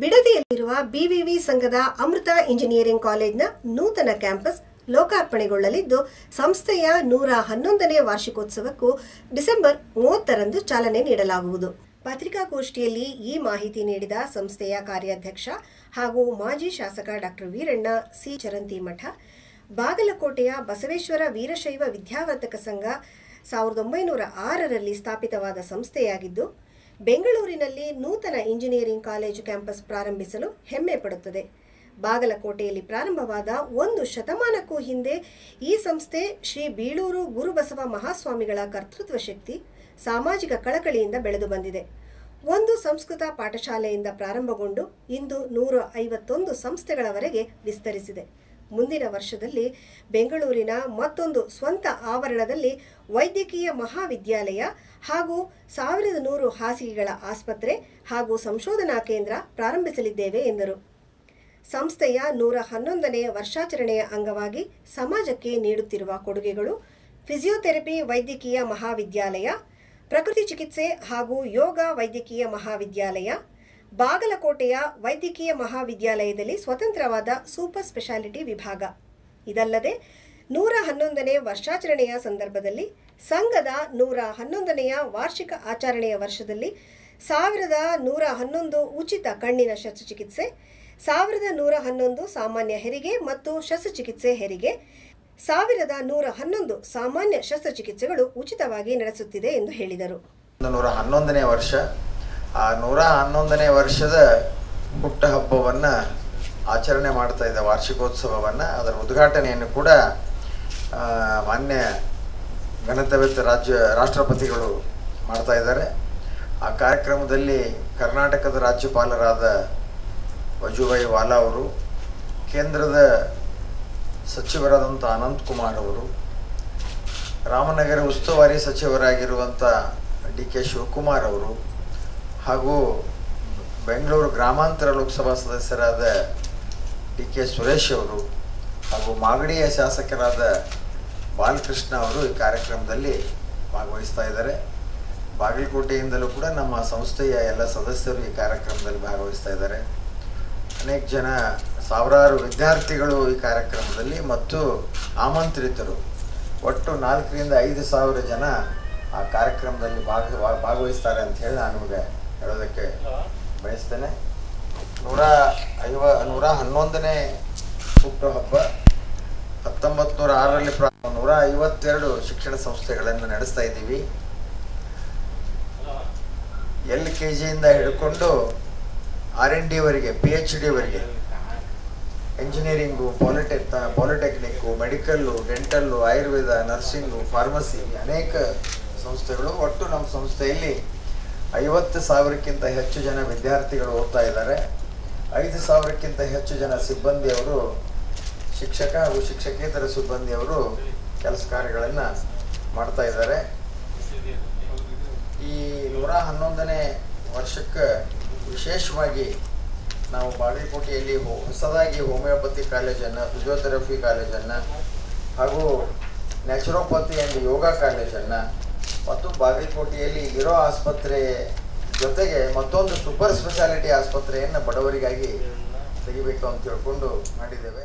ಬಿಡದಿಯಲ್ಲಿರುವ BVV ಸಂಘದ ಅಮೃತ engineering ಕಾಲೇಜ್ನ ನೂತನ campus ಲೋಕಾರ್ಪಣೆಗೊಳ್ಳಲಿದ್ದು, ಸಂಸ್ಥೆಯ ನೂರ ಹನ್ನೊಂದನೇ ವಾರ್ಷಿಕೋತ್ಸವಕ್ಕೂ ಡಿಸೆಂಬರ್ ಮೂವತ್ತರಂದು ಚಾಲನೆ ನೀಡಲಾಗುವುದು. ಪತ್ರಿಕಾಗೋಷ್ಠಿಯಲ್ಲಿ ಈ ಮಾಹಿತಿ ನೀಡಿದ ಸಂಸ್ಥೆಯ ಕಾರ್ಯಾಧ್ಯಕ್ಷ ಹಾಗೂ ಮಾಜಿ ಶಾಸಕ ಡಾಕ್ಟರ್ ವೀರಣ್ಣ ಸಿ. ಚರಂತಿಮಠ ಬಾಗಲಕೋಟೆಯ ಬಸವೇಶ್ವರ ವೀರಶೈವ ವಿದ್ಯಾವರ್ಧಕ ಸಂಘ ಸಾವಿರದ ಒಂಬೈನೂರ ಆರರಲ್ಲಿ ಸ್ಥಾಪಿತವಾದ ಸಂಸ್ಥೆಯಾಗಿದ್ದು ಬೆಂಗಳೂರಿನಲ್ಲಿ ನೂತನ ಇಂಜಿನಿಯರಿಂಗ್ ಕಾಲೇಜು ಕ್ಯಾಂಪಸ್ ಪ್ರಾರಂಭಿಸಲು ಹೆಮ್ಮೆ ಪಡುತ್ತದೆ. ಬಾಗಲಕೋಟೆಯಲ್ಲಿ ಪ್ರಾರಂಭವಾದ ಒಂದು ಶತಮಾನಕ್ಕೂ ಹಿಂದೆ ಈ ಸಂಸ್ಥೆ ಶ್ರೀ ಬೀಳೂರು ಗುರುಬಸವ ಮಹಾಸ್ವಾಮಿಗಳ ಕರ್ತೃತ್ವ ಶಕ್ತಿ, ಸಾಮಾಜಿಕ ಕಳಕಳಿಯಿಂದ ಬೆಳೆದು ಬಂದಿದೆ. ಒಂದು ಸಂಸ್ಕೃತ ಪಾಠಶಾಲೆಯಿಂದ ಪ್ರಾರಂಭಗೊಂಡು ಇಂದು ನೂರ ಐವತ್ತೊಂದು ಸಂಸ್ಥೆಗಳವರೆಗೆ ವಿಸ್ತರಿಸಿದೆ. ಮುಂದಿನ ವರ್ಷದಲ್ಲಿ ಬೆಂಗಳೂರಿನ ಮತ್ತೊಂದು ಸ್ವಂತ ಆವರಣದಲ್ಲಿ ವೈದ್ಯಕೀಯ ಮಹಾವಿದ್ಯಾಲಯ ಹಾಗೂ ಸಾವಿರದ ನೂರು ಹಾಸಿಗೆಗಳ ಆಸ್ಪತ್ರೆ ಹಾಗೂ ಸಂಶೋಧನಾ ಕೇಂದ್ರ ಪ್ರಾರಂಭಿಸಲಿದ್ದೇವೆ ಎಂದರು. ಸಂಸ್ಥೆಯ ನೂರ ಹನ್ನೊಂದನೇ ವರ್ಷಾಚರಣೆಯ ಅಂಗವಾಗಿ ಸಮಾಜಕ್ಕೆ ನೀಡುತ್ತಿರುವ ಕೊಡುಗೆಗಳು ಫಿಸಿಯೋಥೆರಪಿ ವೈದ್ಯಕೀಯ ಮಹಾವಿದ್ಯಾಲಯ, ಪ್ರಕೃತಿ ಚಿಕಿತ್ಸೆ ಹಾಗೂ ಯೋಗ ವೈದ್ಯಕೀಯ ಮಹಾವಿದ್ಯಾಲಯ ಬಾಗಲಕೋಟೆಯ ವೈದ್ಯಕೀಯ ಮಹಾವಿದ್ಯಾಲಯದಲ್ಲಿ ಸ್ವತಂತ್ರವಾದ ಸೂಪರ್ ಸ್ಪೆಷಾಲಿಟಿ ವಿಭಾಗ. ಇದಲ್ಲದೆ ನೂರ ಹನ್ನೊಂದನೇ ವರ್ಷಾಚರಣೆಯ ಸಂದರ್ಭದಲ್ಲಿ ಸಂಘದ ನೂರ ಹನ್ನೊಂದನೆಯ ವಾರ್ಷಿಕ ಆಚರಣೆಯ ವರ್ಷದಲ್ಲಿ ಸಾವಿರದ ನೂರ ಹನ್ನೊಂದು ಉಚಿತ ಕಣ್ಣಿನ ಶಸ್ತ್ರಚಿಕಿತ್ಸೆ, ಸಾವಿರದ ನೂರ ಹನ್ನೊಂದು ಸಾಮಾನ್ಯ ಹೆರಿಗೆ ಮತ್ತು ಶಸ್ತ್ರಚಿಕಿತ್ಸೆ ಹೆರಿಗೆ, ಸಾವಿರದ ನೂರ ಹನ್ನೊಂದು ಸಾಮಾನ್ಯ ಶಸ್ತ್ರಚಿಕಿತ್ಸೆಗಳು ಉಚಿತವಾಗಿ ನಡೆಸುತ್ತಿದೆ ಎಂದು ಹೇಳಿದರು. ನೂರ ಹನ್ನೊಂದನೇ ವರ್ಷ ಆ ನೂರ ಹನ್ನೊಂದನೇ ವರ್ಷದ ಹುಟ್ಟುಹಬ್ಬವನ್ನು ಆಚರಣೆ ಮಾಡ್ತಾ ಇದ್ದ ವಾರ್ಷಿಕೋತ್ಸವವನ್ನು, ಅದರ ಉದ್ಘಾಟನೆಯನ್ನು ಕೂಡ ಮಾನ್ಯ ಗಣತವ್ಯತ ರಾಜ್ಯ ರಾಷ್ಟ್ರಪತಿಗಳು ಮಾಡ್ತಾ ಇದ್ದಾರೆ. ಆ ಕಾರ್ಯಕ್ರಮದಲ್ಲಿ ಕರ್ನಾಟಕದ ರಾಜ್ಯಪಾಲರಾದ ವಜುಭಾಯಿ ವಾಲಾ ಅವರು, ಕೇಂದ್ರದ ಸಚಿವರಾದಂಥ ಅನಂತ್ ಕುಮಾರ್ ಅವರು, ರಾಮನಗರ ಉಸ್ತುವಾರಿ ಸಚಿವರಾಗಿರುವಂಥ ಡಿ ಕೆ ಶಿವಕುಮಾರ್ ಅವರು ಹಾಗೂ ಬೆಂಗಳೂರು ಗ್ರಾಮಾಂತರ ಲೋಕಸಭಾ ಸದಸ್ಯರಾದ ಡಿ ಕೆ ಸುರೇಶ್ ಅವರು ಹಾಗೂ ಮಾಗಡಿಯ ಶಾಸಕರಾದ ಬಾಲಕೃಷ್ಣ ಅವರು ಈ ಕಾರ್ಯಕ್ರಮದಲ್ಲಿ ಭಾಗವಹಿಸ್ತಾ ಇದ್ದಾರೆ. ಬಾಗಲಕೋಟೆಯಿಂದಲೂ ಕೂಡ ನಮ್ಮ ಸಂಸ್ಥೆಯ ಎಲ್ಲ ಸದಸ್ಯರು ಈ ಕಾರ್ಯಕ್ರಮದಲ್ಲಿ ಭಾಗವಹಿಸ್ತಾ ಇದ್ದಾರೆ. ಅನೇಕ ಜನ ಸಾವಿರಾರು ವಿದ್ಯಾರ್ಥಿಗಳು ಈ ಕಾರ್ಯಕ್ರಮದಲ್ಲಿ ಮತ್ತು ಆಮಂತ್ರಿತರು. ಒಟ್ಟು ನಾಲ್ಕರಿಂದ ಐದು ಸಾವಿರ ಜನ ಆ ಕಾರ್ಯಕ್ರಮದಲ್ಲಿ ಭಾಗ, ಭಾಗವಹಿಸ್ತಾರೆ ಅಂತ ಹೇಳಿ ನಾನು ನಿಮಗೆ ಹೇಳೋದಕ್ಕೆ ಬಯಸ್ತೇನೆ. ನೂರ ಐವ ನೂರ ಹನ್ನೊಂದನೇ ಹುಟ್ಟುಹಬ್ಬ ಹತ್ತೊಂಬತ್ತು ನೂರ ಆರರಲ್ಲಿ ಪ್ರಾ ನೂರ ಐವತ್ತೆರಡು ಶಿಕ್ಷಣ ಸಂಸ್ಥೆಗಳನ್ನು ನಡೆಸ್ತಾ ಇದ್ದೀವಿ. ಎಲ್ ಕೆ ಜಿಯಿಂದ ಹಿಡ್ಕೊಂಡು ಆರ್ ಎನ್ ಡಿವರೆಗೆ P H ಡಿವರೆಗೆ engineering polytech polytechnic medical dental Ayurveda nursing pharmacy ಅನೇಕ ಸಂಸ್ಥೆಗಳು ಒಟ್ಟು ನಮ್ಮ ಸಂಸ್ಥೆಯಲ್ಲಿ ಐವತ್ತು ಸಾವಿರಕ್ಕಿಂತ ಹೆಚ್ಚು ಜನ ವಿದ್ಯಾರ್ಥಿಗಳು ಓದ್ತಾ ಇದ್ದಾರೆ. ಐದು ಸಾವಿರಕ್ಕಿಂತ ಹೆಚ್ಚು ಜನ ಸಿಬ್ಬಂದಿಯವರು, ಶಿಕ್ಷಕ ಹಾಗೂ ಶಿಕ್ಷಕೇತರ ಸಿಬ್ಬಂದಿಯವರು ಕೆಲಸ ಕಾರ್ಯಗಳನ್ನು ಮಾಡ್ತಾ ಇದ್ದಾರೆ. ಈ ನೂರ ಹನ್ನೊಂದನೇ ವರ್ಷಕ್ಕೆ ವಿಶೇಷವಾಗಿ ನಾವು ಬಾಗಲಕೋಟೆಯಲ್ಲಿ ಹೊಸದಾಗಿ ಹೋಮಿಯೋಪತಿ ಕಾಲೇಜನ್ನು, ಫಿಸಿಯೋಥೆರಪಿ ಕಾಲೇಜನ್ನು ಹಾಗೂ ನ್ಯಾಚುರೋಪತಿ ಆ್ಯಂಡ್ ಯೋಗ ಕಾಲೇಜನ್ನು ಮತ್ತು ಬಾಗಲಕೋಟೆಯಲ್ಲಿ ಇರೋ ಆಸ್ಪತ್ರೆ ಜೊತೆಗೆ ಮತ್ತೊಂದು ಸೂಪರ್ ಸ್ಪೆಷಾಲಿಟಿ ಆಸ್ಪತ್ರೆಯನ್ನು ಬಡವರಿಗಾಗಿ ತೆಗಿಬೇಕು ಅಂತ ಹೇಳ್ಕೊಂಡು ಮಾಡಿದ್ದೇವೆ.